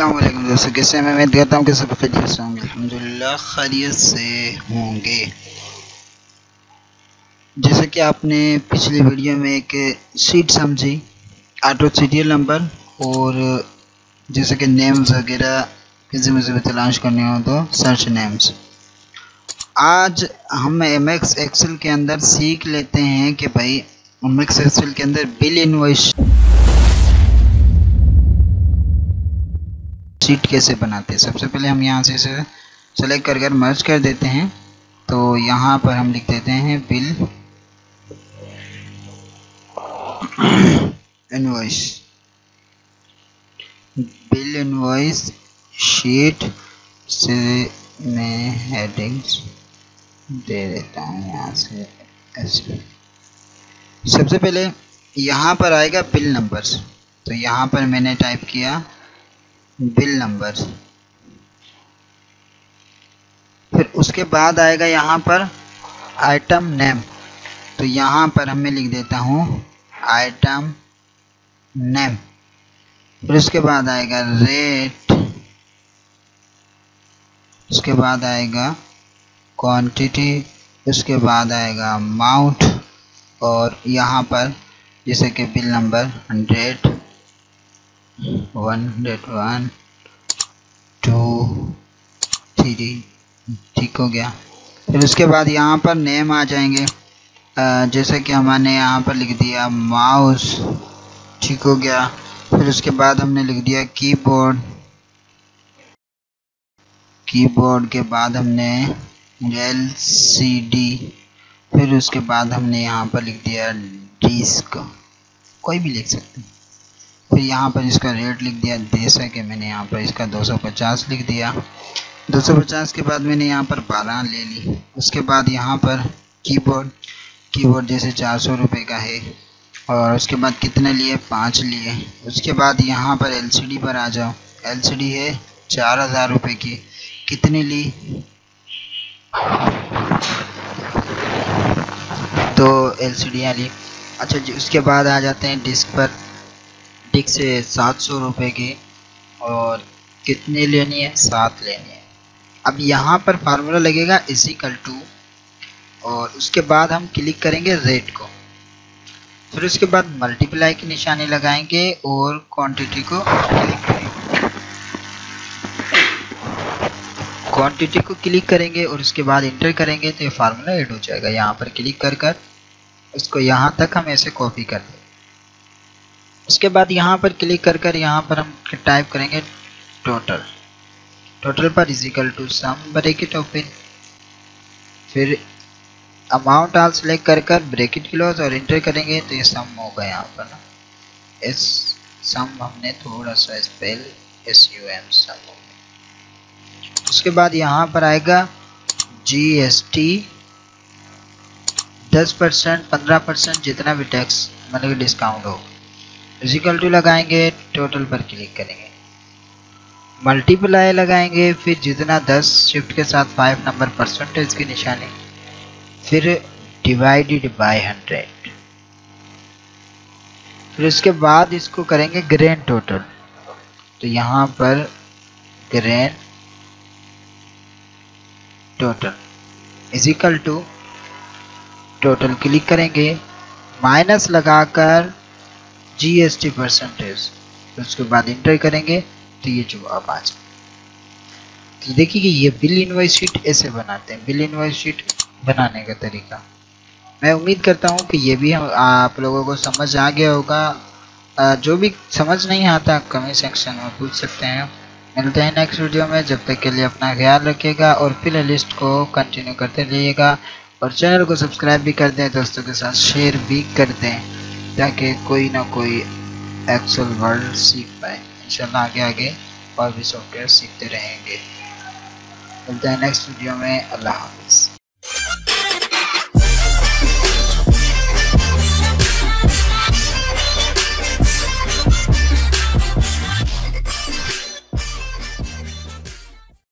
अल्लाम दोस्तों। कैसे मैं उम्मीद करता हूँ कि सब खैरियत से होंगे। अल्हम्दुलिल्लाह, खैरियत से होंगे। जैसे कि आपने पिछली वीडियो में एक सीट समझी ऑटो सीरियल नंबर और जैसे कि नेम्स वगैरह किसी मुझे भी तलाश करने हो तो सर्च नेम्स आज हम एम एक्स एक्सेल के अंदर सीख लेते हैं कि भाई एम एक्स एक्सेल के अंदर बिल इनवॉइस शीट कैसे बनाते हैं? सबसे पहले हम यहाँ से इसे सेलेक्ट कर कर मर्ज कर देते हैं। तो यहाँ पर हम लिख देते हैं bill invoice bill invoice sheet से मैं हेडिंग्स दे देता हूँ यहाँ से सबसे पहले यहाँ पर आएगा बिल नंबर्स तो यहाँ पर मैंने टाइप किया बिल नंबर। फिर उसके बाद आएगा यहाँ पर आइटम नेम तो यहाँ पर हमें लिख देता हूँ आइटम नेम फिर उसके बाद आएगा रेट उसके बाद आएगा क्वांटिटी उसके बाद आएगा अमाउंट और यहाँ पर जैसे कि bill number hundred one date one two three ठीक हो गया। फिर उसके बाद यहाँ पर नेम आ जाएँगे। जैसे कि हमने यहाँ पर लिख दिया माउस ठीक हो गया। फिर उसके बाद हमने लिख दिया कीबोर्ड कीबोर्ड के बाद हमने एल सी डी फिर उसके बाद हमने यहाँ पर लिख दिया डिस्क कोई भी लिख सकते हैं। फिर यहाँ पर इसका रेट लिख दिया। जैसा कि मैंने यहाँ पर इसका 250 लिख दिया। 250 के बाद मैंने यहाँ पर 12 ले ली। उसके बाद यहाँ पर कीबोर्ड कीबोर्ड जैसे चार सौ रुपये का है। और उसके बाद कितने लिए? पाँच लिए। उसके बाद यहाँ पर एलसीडी पर आ जाओ। एलसीडी है चार हज़ार रुपये की। कितनी ली? तो एल सी डी आ ली अच्छा जी, उसके बाद आ जाते हैं डिस्क पर। ठीक से सात सौ रुपये की और कितने लेनी है? सात लेनी है। अब यहाँ पर फार्मूला लगेगा इजिकल टू और उसके बाद हम क्लिक करेंगे रेट को। फिर उसके बाद मल्टीप्लाई की निशानी लगाएँगे और क्वांटिटी को क्लिक करेंगे क्वांटिटी को क्लिक करेंगे और उसके बाद इंटर करेंगे तो ये फार्मूला एड हो जाएगा। यहाँ पर क्लिक कर कर उसको यहाँ तक हम ऐसे कॉपी कर देंगे। उसके बाद यहाँ पर क्लिक कर कर यहाँ पर हम टाइप करेंगे टोटल टोटल पर equal to sum bracket open फिर अमाउंट आल सेलेक्ट कर कर ब्रेकेट क्लोज और इंटर करेंगे तो ये सम होगा यहाँ पर ना. एस सम हमने थोड़ा सा spell S U M sum उसके बाद यहाँ पर आएगा जी एस टी दस परसेंट पंद्रह परसेंट जितना भी टैक्स मतलब डिस्काउंट होगा. इजिकल टू लगाएँगे टोटल पर क्लिक करेंगे। मल्टीप्लाई लगाएँगे, फिर जितना 10 शिफ्ट के साथ 5 नंबर परसेंटेज की निशानी, फिर डिवाइडेड बाय 100 फिर उसके बाद इसको करेंगे ग्रेन टोटल तो यहाँ पर grand total equal to total click करेंगे। माइनस लगाकर जीएसटी परसेंटेज तो उसके बाद इंटर करेंगे तो ये जवाब आ जाए तो देखिए कि ये बिल इनवाइस शीट ऐसे बनाते हैं बिल इनवाइस शीट बनाने का तरीका। मैं उम्मीद करता हूँ कि ये भी हम, आप लोगों को समझ आ गया होगा। जो भी समझ नहीं आता, आप कमेंट सेक्शन में पूछ सकते हैं। मिलते हैं नेक्स्ट वीडियो में, जब तक के लिए अपना ख्याल रखिएगा और प्ले लिस्ट को कंटिन्यू करते रहिएगा। और चैनल को सब्सक्राइब भी कर दें, दोस्तों के साथ शेयर भी कर दें। ताकि कोई ना कोई एक्सेल वर्ड सीख पाए। इंशाल्लाह आगे आगे और भी सॉफ्टवेयर सीखते रहेंगे। मिलते हैं नेक्स्ट वीडियो में। अल्लाह हाफिज़।